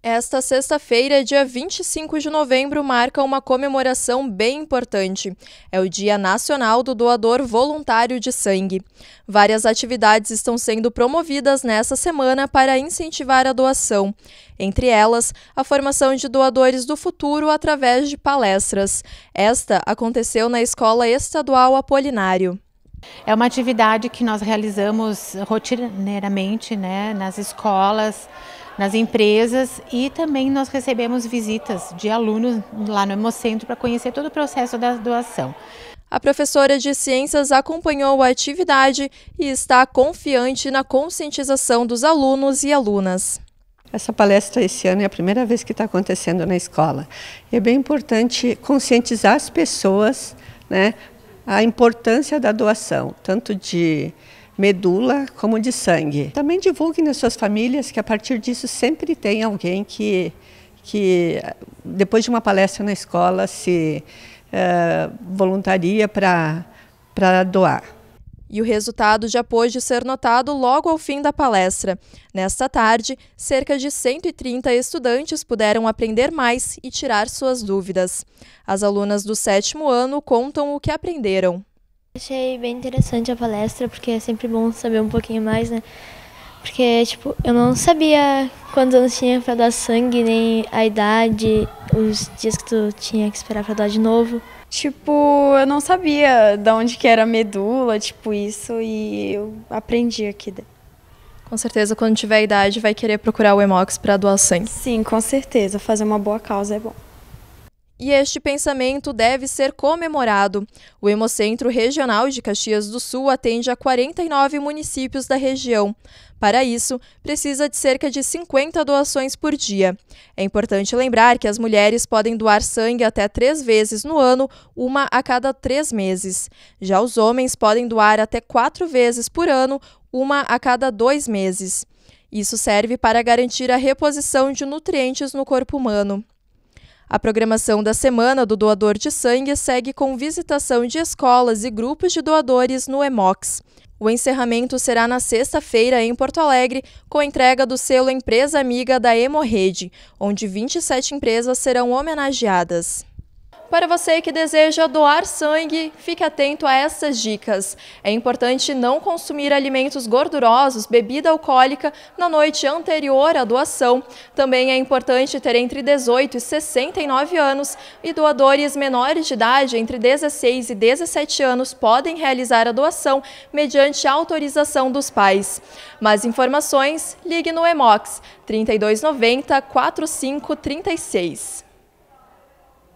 Esta sexta-feira, dia 25 de novembro, marca uma comemoração bem importante. É o Dia Nacional do Doador Voluntário de Sangue. Várias atividades estão sendo promovidas nessa semana para incentivar a doação. Entre elas, a formação de doadores do futuro através de palestras. Esta aconteceu na Escola Estadual Apolinário. É uma atividade que nós realizamos rotineiramente né, nas escolas nas empresas e também nós recebemos visitas de alunos lá no Hemocentro para conhecer todo o processo da doação. A professora de ciências acompanhou a atividade e está confiante na conscientização dos alunos e alunas. Essa palestra esse ano é a primeira vez que está acontecendo na escola. É bem importante conscientizar as pessoas né, a importância da doação, tanto de medula como de sangue. Também divulgue nas suas famílias que a partir disso sempre tem alguém que, que depois de uma palestra na escola, se uh, voluntaria para doar. E o resultado já pôde ser notado logo ao fim da palestra. Nesta tarde, cerca de 130 estudantes puderam aprender mais e tirar suas dúvidas. As alunas do sétimo ano contam o que aprenderam. Achei bem interessante a palestra, porque é sempre bom saber um pouquinho mais, né? Porque, tipo, eu não sabia quantos anos tinha para dar sangue, nem a idade, os dias que tu tinha que esperar para dar de novo. Tipo, eu não sabia de onde que era a medula, tipo isso, e eu aprendi aqui. Com certeza, quando tiver idade, vai querer procurar o Emox para doar sangue. Sim, com certeza. Fazer uma boa causa é bom. E este pensamento deve ser comemorado. O Hemocentro Regional de Caxias do Sul atende a 49 municípios da região. Para isso, precisa de cerca de 50 doações por dia. É importante lembrar que as mulheres podem doar sangue até três vezes no ano, uma a cada três meses. Já os homens podem doar até quatro vezes por ano, uma a cada dois meses. Isso serve para garantir a reposição de nutrientes no corpo humano. A programação da Semana do Doador de Sangue segue com visitação de escolas e grupos de doadores no EMOX. O encerramento será na sexta-feira em Porto Alegre, com entrega do selo Empresa Amiga da Hemorrede, onde 27 empresas serão homenageadas. Para você que deseja doar sangue, fique atento a essas dicas. É importante não consumir alimentos gordurosos, bebida alcoólica, na noite anterior à doação. Também é importante ter entre 18 e 69 anos e doadores menores de idade, entre 16 e 17 anos, podem realizar a doação mediante autorização dos pais. Mais informações, ligue no EMOX 3290 4536.